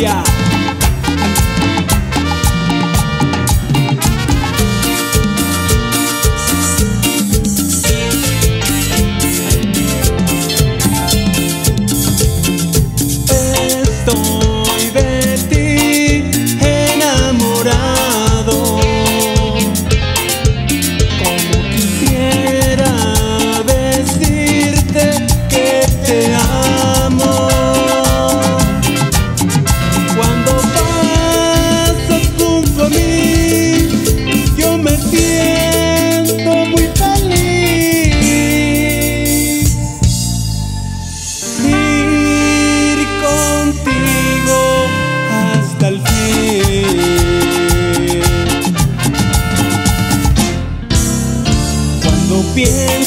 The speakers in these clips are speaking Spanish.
Colombia. En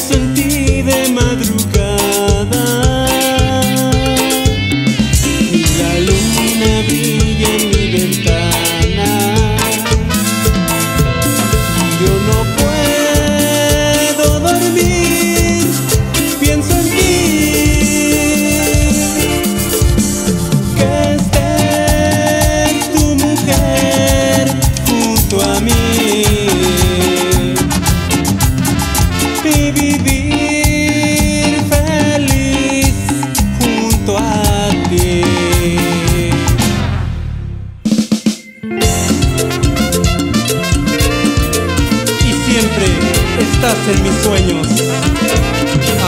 mis sueños,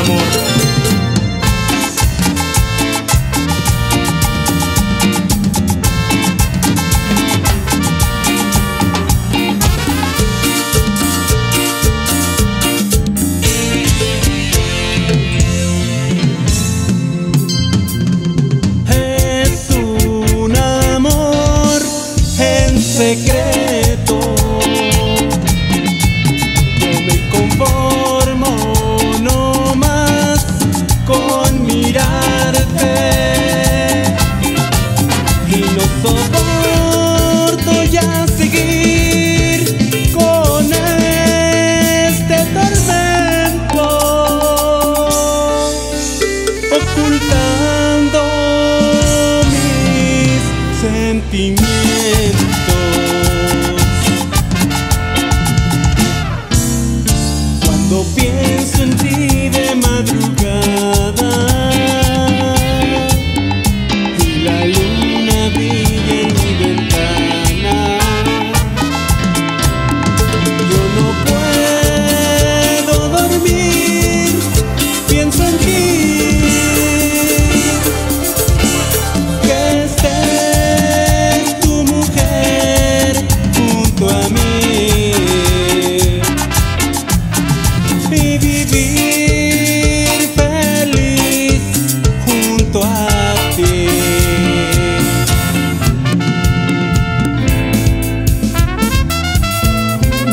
amor. Cuando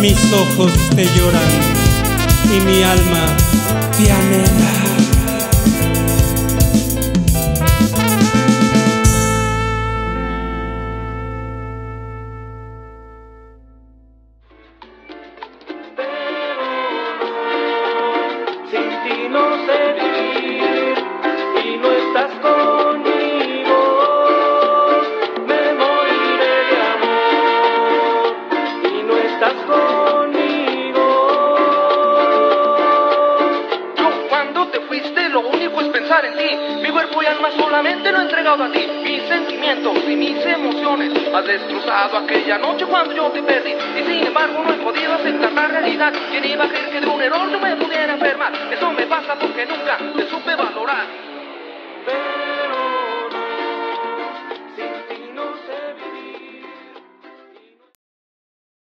Mis ojos te lloran y mi alma te anhela. Mi cuerpo y alma solamente lo he entregado a ti. Mis sentimientos y mis emociones has destrozado aquella noche cuando yo te perdí. Y sin embargo no he podido aceptar la realidad. ¿Quién iba a creer que de un error yo me pudiera enfermar? Eso me pasa porque nunca te supe valorar.